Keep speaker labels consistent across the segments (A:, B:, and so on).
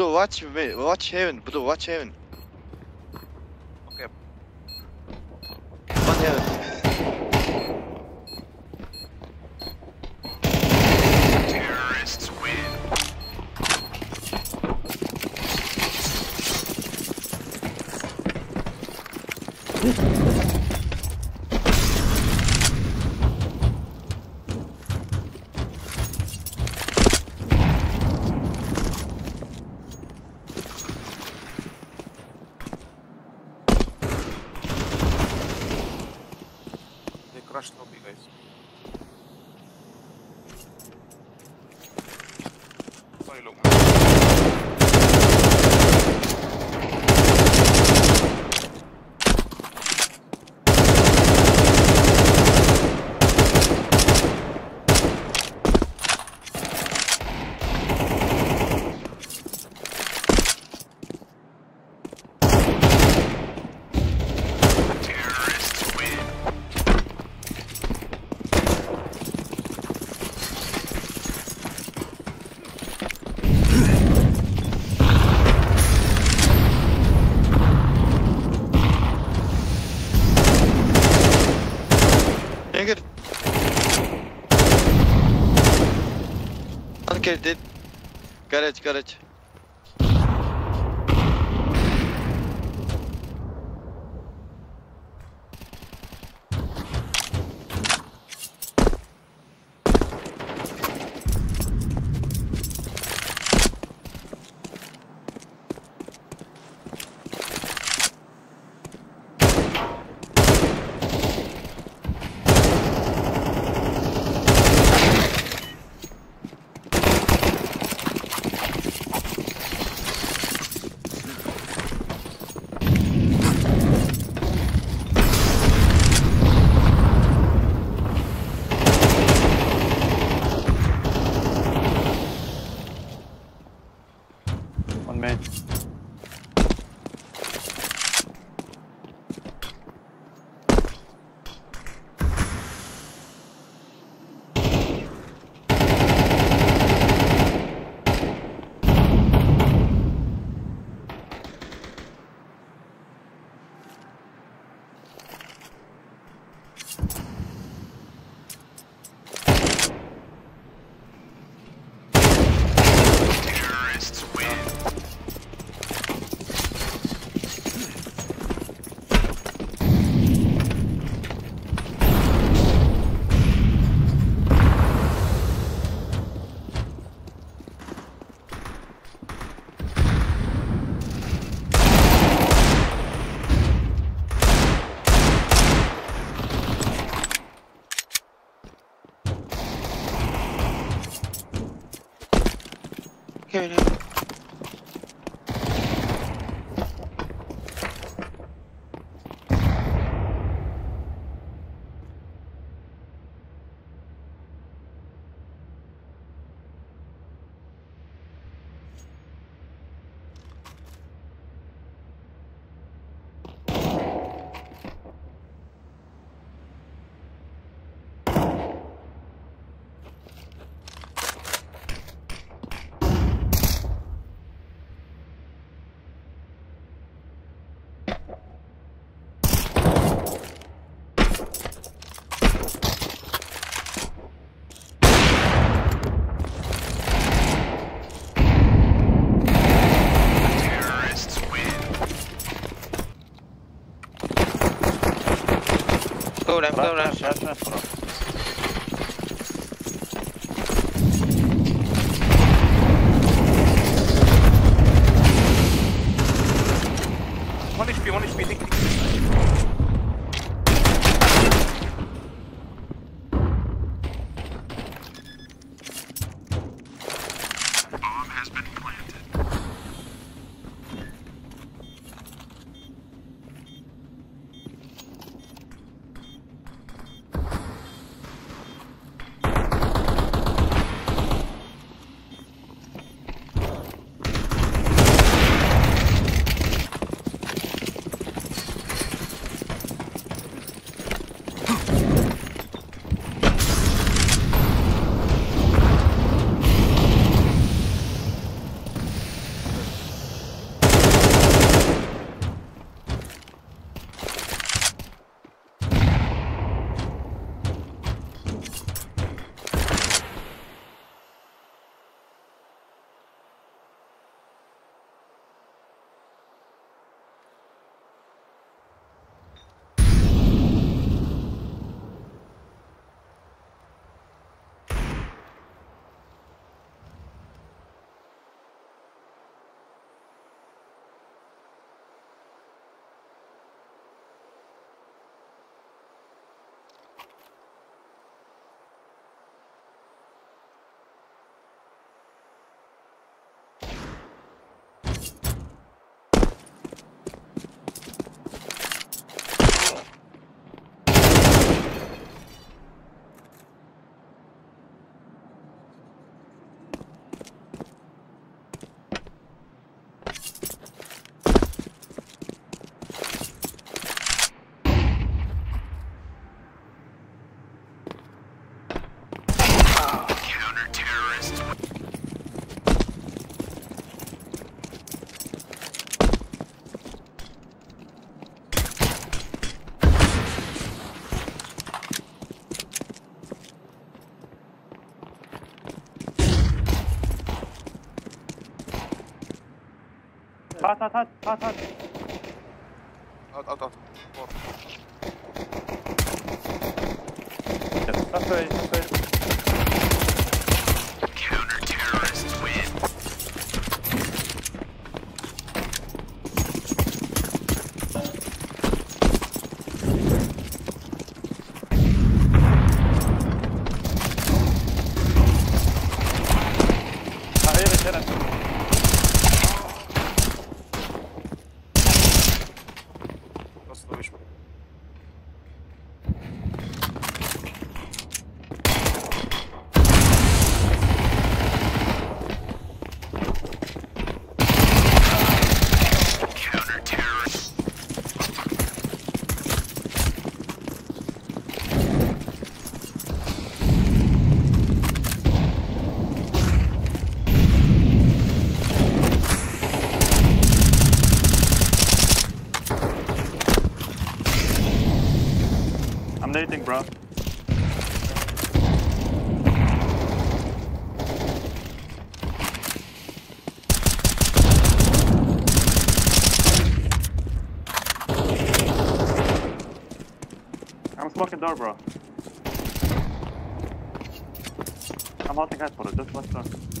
A: Blue, watch me. Watch heaven. Blue, watch heaven.
B: Okay.
A: One heaven.
B: Crushed lobby, guys. Sorry, look.
C: got it.
A: Heaven, heaven.
C: una, una, una.
B: 他他他
C: 他，他他
D: 他，我，他
B: 退退。
C: I'm door, bro. I'm holding head for it, just watch door.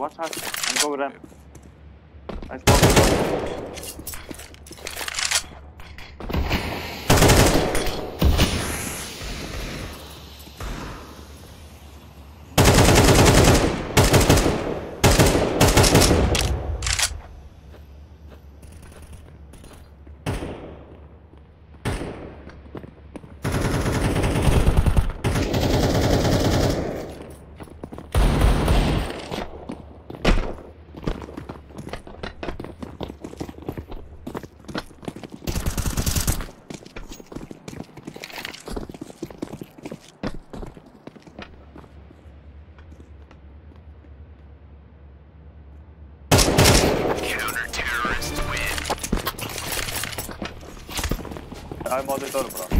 C: Watch out. I'm going with them.
B: 前まで撮るか。